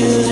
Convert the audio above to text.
you.